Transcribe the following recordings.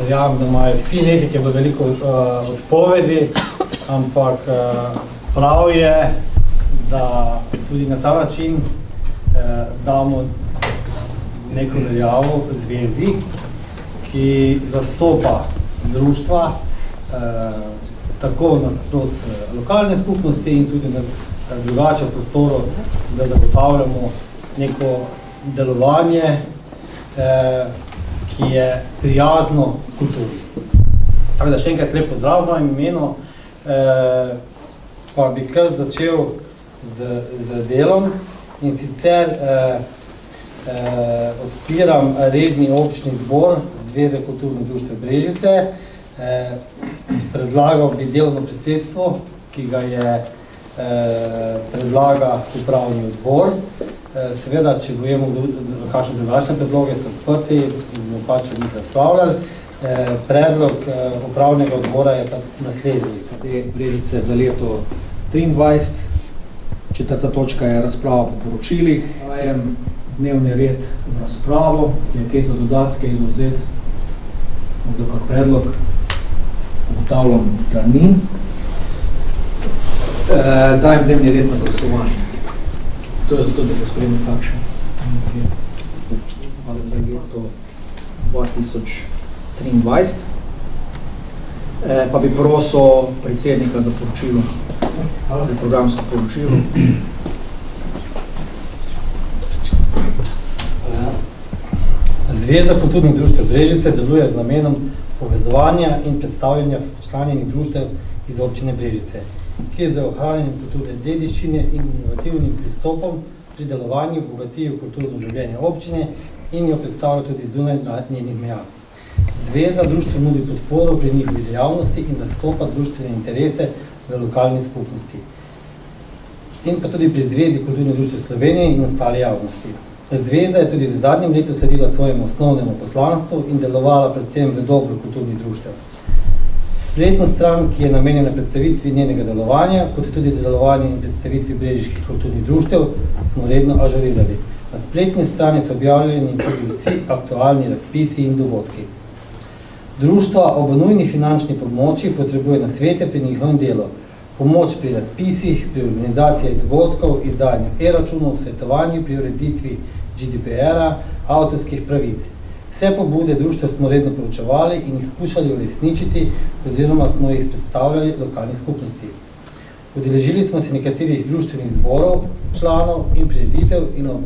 Verjamem, da imajo vsi nekaj, ki je bilo veliko uh, odpovedi, ampak uh, prav je, da tudi na ta način uh, damo neko veljavo zvezi, ki zastopa društva uh, tako nasprot lokalne skupnosti in tudi na drugače prostoru, da zagotavljamo neko delovanje, eh, ki je prijazno kulturi. Tako da še enkrat lep pozdrav v mojem imenu, eh, pa bi kar začel z, z delom in sicer eh, eh, odpiram redni občni zbor Zveze kulturnih društv Brežice. Eh, predlagal bi delovno predsedstvo, ki ga je eh, predlaga upravni odbor. Eh, seveda, če bojemo kakšne drugačne predloge, so odprti, bomo pač o njih razpravljali. Eh, predlog eh, upravnega odbora je naslednji. Te brežice za leto 23. Četrta točka je razprava po poročilih. Dajem dnevni red v razpravo. Je kaj za dodatke izvzeti? Morda kak predlog? Ugotavljam, da ni. E, dajem dnevni red na glasovanje. To je zato, da se spremlja takšen. Hvala za leto 2023. E, pa bi prosil predsednika za poročilo, za programsko poročilo. Zveza kulturnih društev Brežice deluje z namenom povezovanja in predstavljanja članjenih društev iz občine Brežice, ki je za ohranjanje kulturne dediščine in inovativnim pristopom pri delovanju bogatijo kulturno življenje občine in jo predstavlja tudi zunaj njenih meja. Zveza društva nudi podporo pri njihovi dejavnosti in zastopa društvene interese v lokalni skupnosti. In pa tudi pri Zvezi kulturnih društv Slovenije in ostale javnosti. Zveza je tudi v zadnjem letu sledila svojemu osnovnemu poslanstvu in delovala predvsem v dobro kulturnih društev. Spletno stran, ki je namenjena predstavitvi njenega delovanja, kot tudi delovanje in predstavitvi brežiških kulturnih društev, smo redno ažurirali. Na spletni strani so objavljeni tudi vsi aktualni razpisi in dogodki. Društva ob nujni finančni pomoči potrebuje nasvete pri njihovem delu, pomoč pri razpisih, pri organizaciji dogodkov, izdajanju e-računov, svetovanju pri ureditvi GDPR-a, avtorskih pravic. Vse pobude društva smo redno poročevali in jih skušali uresničiti, oziroma smo jih predstavljali lokalni skupnosti. Udeležili smo se nekaterih društvenih zborov, članov in prireditev in ob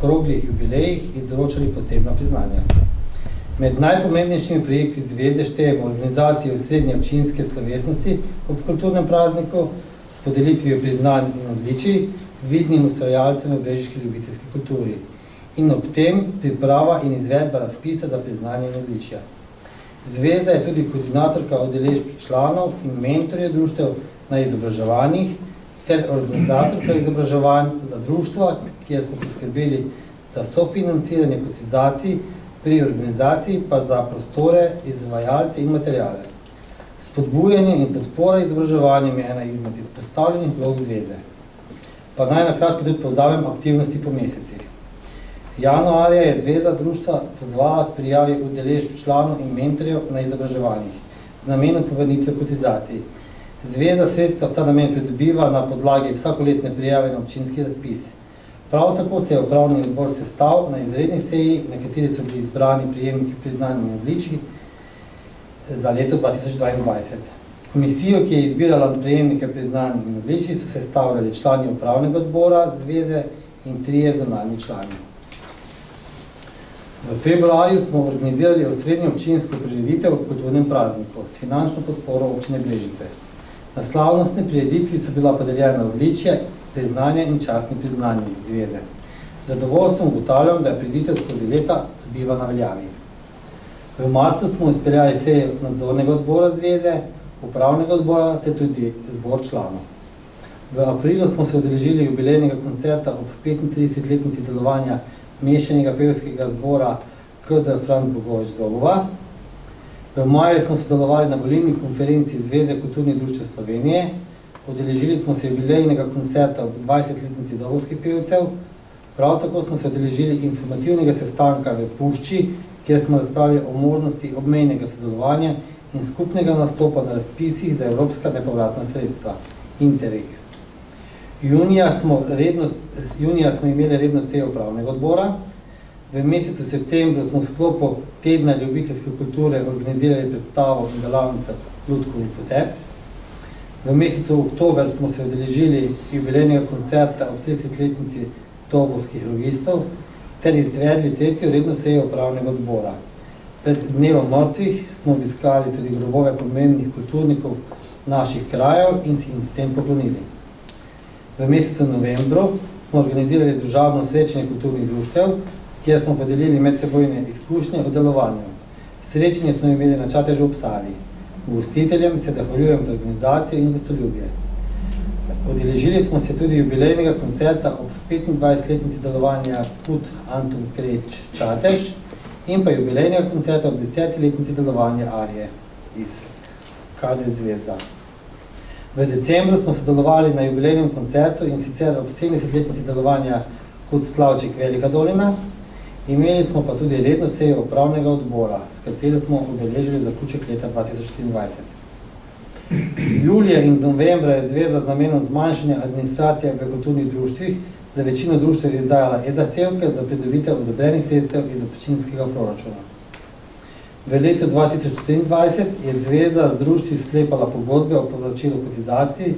okroglih jubilejih izročali posebna priznanja. Med najpomembnejšimi projekti zveze štejemo organizacijo srednje občinske slovesnosti ob kulturnem prazniku s podelitvijo priznanj in odličij vidnim ustvarjalcem v brežiški ljubiteljski kulturi in ob tem priprava in izvedba razpisa za priznanje in odličja. Zveza je tudi koordinatorka odeležb članov in mentorjev društev na izobraževanjih ter organizatorka izobraževanj za društva, kjer smo poskrbeli za sofinanciranje kotizacij, pri organizaciji pa za prostore, izvajalce in materijale. Spodbujanje in podpora izobraževanjem je ena izmed izpostavljenih vlog zveze. Pa naj na kratko tudi povzamem aktivnosti po mesecih. Januarja je Zveza društva pozvala k prijavi udeležb članov in mentorjev na izobraževanjih z namenom povrnitve kotizacij. Zveza sredstva v ta namen pridobiva na podlagi vsakoletne prijave na občinski razpis. Prav tako se je upravni odbor sestav na izredni seji, na kateri so bili izbrani prijemniki priznanja in odličij za leto 2022. Komisijo, ki je izbirala prijemnike priznanja in odličij, so sestavljali člani upravnega odbora Zveze in trije zonalni člani. V februarju smo organizirali osrednjo občinsko prireditev v kulturnem prazniku s finančno podporo občine Brežice. Na slavnostni prireditvi so bila podeljena odličja, priznanja in častni priznanji zveze. Zadovoljstvom ugotavljam, da je prireditev skozi leta dobiva na veljavi. V marcu smo izpeljali seje nadzornega odbora zveze, upravnega odbora te tudi zbor članov. V aprilu smo se odeležili jubilejnega koncerta ob 35-letnici delovanja mešanega pevskega zbora KD Franz Bogovič Dobova. V maju smo sodelovali na volilni konferenci Zveze kulturnih društv Slovenije. Odeležili smo se jubilejnega koncerta ob 20-letnici Dobovskih pevcev. Prav tako smo se odeležili informativnega sestanka v Pušči, kjer smo razpravili o možnosti obmejnega sodelovanja in skupnega nastopa na razpisih za evropska nepovratna sredstva, Interreg. Junija smo, redno, junija smo imeli redno sejo upravnega odbora, v mesecu septembru smo v sklopu tedna ljubiteljske kulture organizirali predstavo in delavnico Lutkovni potep. V mesecu oktober smo se odeležili jubilejnega koncerta ob 30-letnici Tobovskih logistov ter izvedli tretjo redno sejo upravnega odbora. Pred dnevom mrtvih smo obiskali tudi grobove pomembnih kulturnikov naših krajev in si jim s tem poklonili. V mesecu novembru smo organizirali družabno srečanje kulturnih društev, kjer smo podelili medsebojne izkušnje o delovanju. Srečanje smo imeli na Čatežu ob Savi. Gostiteljem se zahvaljujem za organizacijo in gostoljubje. Odeležili smo se tudi jubilejnega koncerta ob 25-letnici delovanja Put Anton Kreč Čatež in pa jubilejnega koncerta ob 10-letnici delovanja Arije iz Kade Zvezda. V decembru smo sodelovali na jubilejnem koncertu in sicer ob 70-letnici delovanja Kut Slavček Velika Dolina. Imeli smo pa tudi redno sejo upravnega odbora, s katero smo obeležili zaključek leta 2024. Julija in novembra je zveza z namenom zmanjšanja administracije v kulturnih društvih za večino društev izdajala e-zahtevke za pridobitev odobrenih sredstev iz občinskega proračuna. V letu 2023 je zveza z društvi sklepala pogodbe o povračilu kotizaciji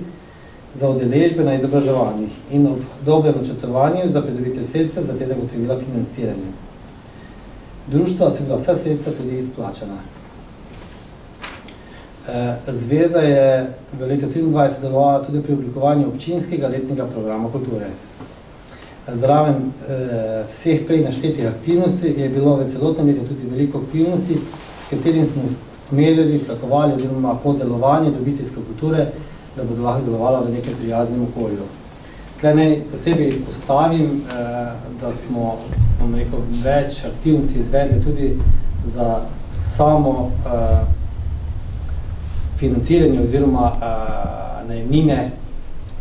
za udeležbe na izobraževanjih in ob dobrem načrtovanju za pridobitev sredstev za te zagotovila financiranje. Društva so bila vsa sredstva tudi izplačana. Zveza je v letu 2023 delovala tudi pri oblikovanju občinskega letnega programa kulture. Zraven eh, vseh prej naštetih aktivnosti je bilo v celotnem letu tudi veliko aktivnosti, s katerim smo smerili, stratovali oziroma po delovanju ljubiteljske kulture, da bodo lahko delovala v nekem prijaznem okolju. Tukaj ne posebej izpostavim, eh, da smo bom rekel, več aktivnosti izvedli tudi za samo eh, financiranje oziroma uh, najemnine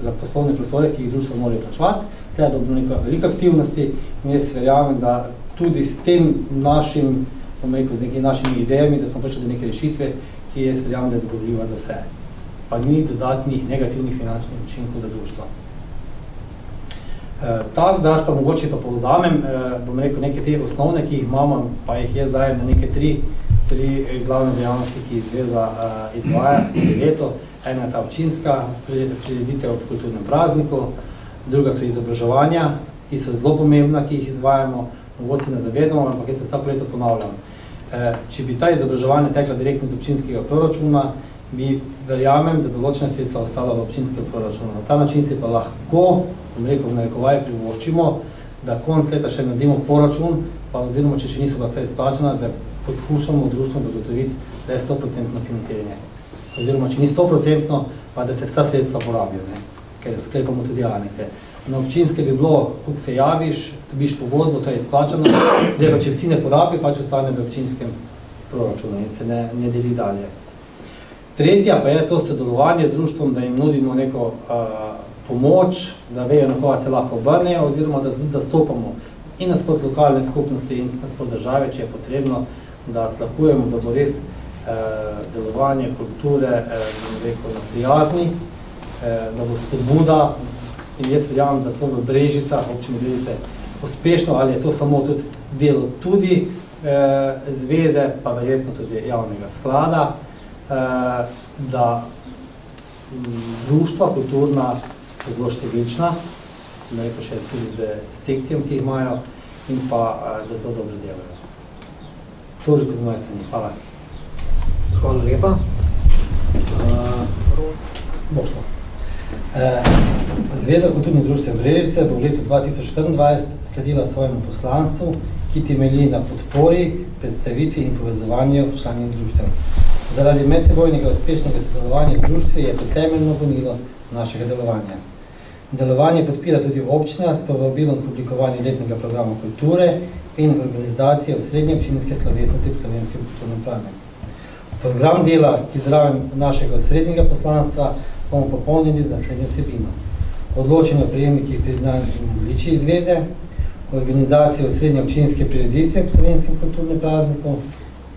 za poslovne prostore, ki jih društvo morajo plačevati. Tukaj je bilo nekaj veliko aktivnosti in jaz verjamem, da tudi s tem našim, bom rekel, z nekaj našimi idejami, da smo prišli do neke rešitve, ki jaz verjamem, da je zagovorljiva za vse. Pa ni dodatnih negativnih finančnih učinkov za društvo. E, tak, da pa mogoče pa povzamem, e, bom rekel, neke te osnovne, ki jih imamo, pa jih jaz dajem na neke tri tri glavne dejavnosti, ki jih zveza uh, izvaja skozi leto. Ena je ta občinska prireditev ob kulturnem prazniku, druga so izobraževanja, ki so zelo pomembna, ki jih izvajamo, mogoče se ne zavedamo, ampak jaz se vsako leto ponavljam. E, če bi ta izobraževanja tekla direktno iz občinskega proračuna, bi verjamem, da določena sredstva ostala v občinskem proračunu. Na ta način se pa lahko, bom rekel, v narekovaje privoščimo, da konc leta še naredimo proračun, pa oziroma, če še niso bila vse izplačena, da poskušamo društvo zagotoviti, da je 100% financiranje. Oziroma, če ni 100%, pa da se vsa sredstva porabijo, ne? ker sklepamo tudi anekse. Na občinske bi bilo, koliko se javiš, dobiš pogodbo, to je izplačano, zdaj pa če vsi ne porabijo, pač ostane v občinskem proračunu in se ne, ne deli dalje. Tretja pa je to sodelovanje z društvom, da jim nudimo neko uh, pomoč, da vejo, na koga se lahko obrnejo, oziroma da tudi zastopamo in naspod lokalne skupnosti in naspod države, če je potrebno, da tlakujemo, da bo res eh, delovanje kulture eh, rekel, prijazni, eh, da bo spodbuda in jaz verjamem, da to v Brežicah, občini Brežice, uspešno ali je to samo tudi delo tudi eh, zveze, pa verjetno tudi javnega sklada, eh, da društva kulturna so zelo številčna, da rekel še tudi z sekcijami, ki jih imajo, in pa eh, da zelo dobro delajo. Toliko z moje strani. Hvala. Hvala lepa. Uh, Boško. Uh, Zveza kulturnih društev Brežice bo v letu 2024 sledila svojemu poslanstvu, ki temelji na podpori, predstavitvi in povezovanju članjev društev. Zaradi medsebojnega uspešnega sodelovanja društva je to temeljno gonilo našega delovanja. Delovanje podpira tudi občina s povabilom publikovanja letnega programa kulture, in organizacije v srednje občinske slovesnosti v slovenskem kulturnem planu. Program dela, ki zraven našega srednjega poslanstva, bomo popolnili z naslednjo vsebino. Odločenje o prejemnikih priznanj in odličij izveze, organizacijo srednje občinske prireditve k slovenskem kulturnem prazniku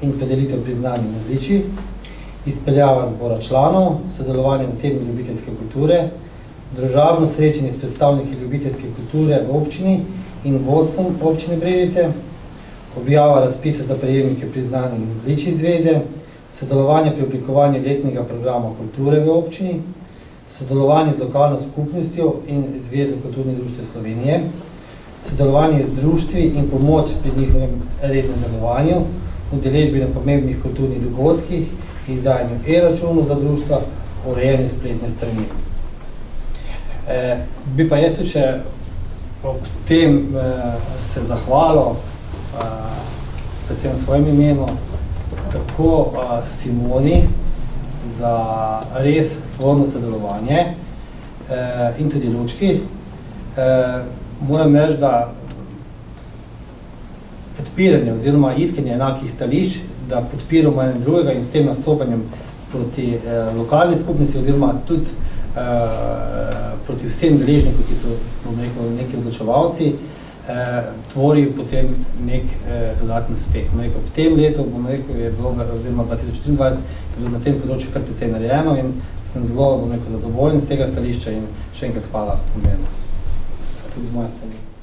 in podelitev priznanj in odličij, izpeljava zbora članov, sodelovanje na tednu ljubiteljske kulture, družabno srečanje s predstavniki ljubiteljske kulture v občini in vodstvom občine Brežice, objava razpise za prejemnike priznanj in odličij zveze, sodelovanje pri oblikovanju letnega programa kulture v občini, sodelovanje z lokalno skupnostjo in Zvezo kulturnih društev Slovenije, sodelovanje z društvi in pomoč pri njihovem rednem delovanju, udeležbi na pomembnih kulturnih dogodkih, izdajanju e-računov za društva, urejenje spletne strani. E, bi pa jaz tudi še ob tem e, se zahvalo, e, predvsem v svojem imenu, tako a, Simoni za res tvorno sodelovanje e, in tudi Lučki. E, moram reči, da podpiranje oziroma iskanje enakih stališč, da podpiramo ene drugega in s tem nastopanjem proti e, lokalni skupnosti oziroma tudi e, proti vsem deležnikom, ki so bom rekel, neki odločevalci, eh, tvori potem nek eh, dodatni uspeh. Rekel, v tem letu, bom rekel, je bilo, oziroma 2024, je bilo na tem področju kar precej narejeno in sem zelo, bom rekel, zadovoljen z tega stališča in še enkrat hvala pomenu. Tudi z moje strani.